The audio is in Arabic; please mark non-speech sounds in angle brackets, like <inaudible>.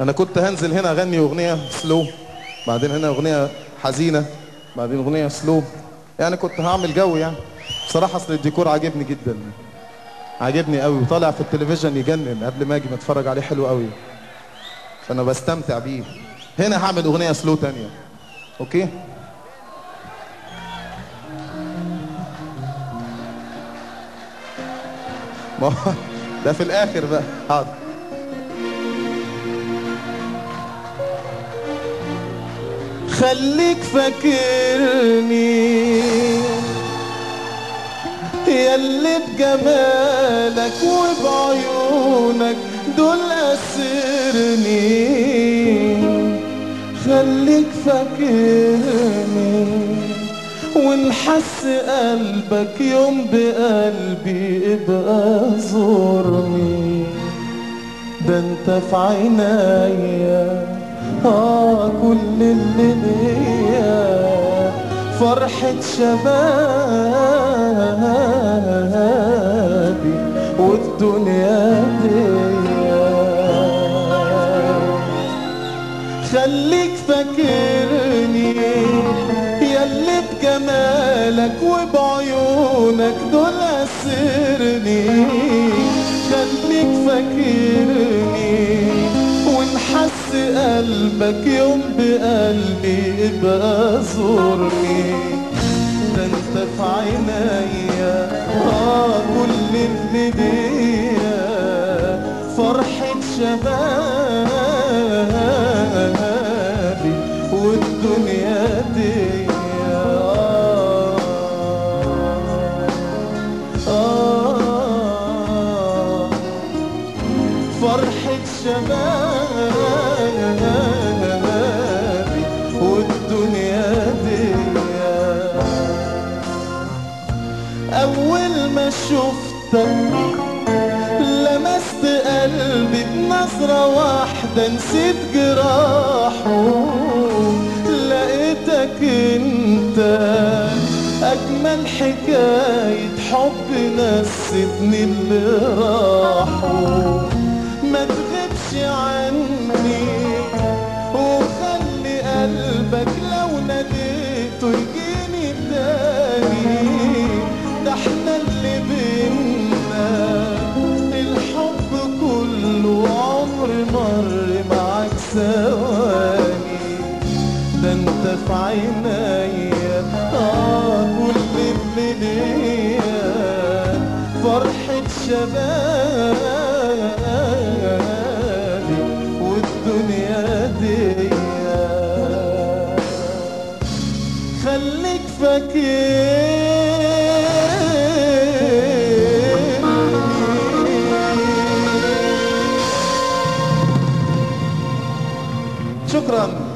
أنا كنت هنزل هنا أغني أغنية slow بعدين هنا أغنية حزينة بعدين أغنية slow يعني كنت هعمل جو يعني. بصراحة أصل الديكور عاجبني جدا. عاجبني قوي وطالع في التلفزيون يجنن قبل ما أجي بتفرج عليه حلو قوي. فأنا بستمتع بيه. هنا هعمل أغنية slow تانية. Okay؟ <laughs> ما ده في الآخر بقى. حاضر. خليك فاكرني. ياللي بجمالك وبعيونك دول أسرني. خليك فاكرني ونحس قلبك يوم بقلبي ابقى زورني. ده انت في عينيا. آه كل اللي ليا فرحة شبابي والدنيا دي خليك فاكرني ياللي بجمالك وبعيونك دول أسرني خليك فاكرني قلبك يوم بقلبي ابقى زورني. ده انت في عينيا آه كل اللي ليا فرحة شبابي والدنيا دي آه. فرحة شبابي ما شفتك. لمست قلبي بنظرة واحدة نسيت جراحه. لقيتك انت أجمل حكاية حب نسيتني اللي راحوا. ما تغيبش عني وخلي قلبك لو ناديته يجيني فرحة شبابي والدنيا دي خليك فاكرني شكرا.